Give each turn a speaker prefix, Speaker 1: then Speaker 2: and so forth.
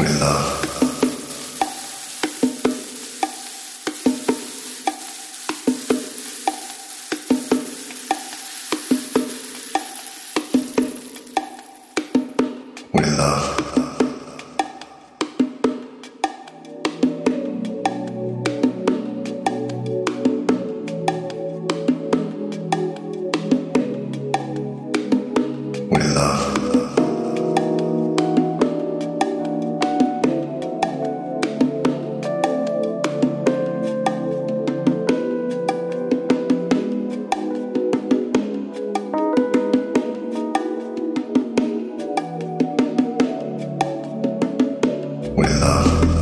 Speaker 1: with love. With love. with us.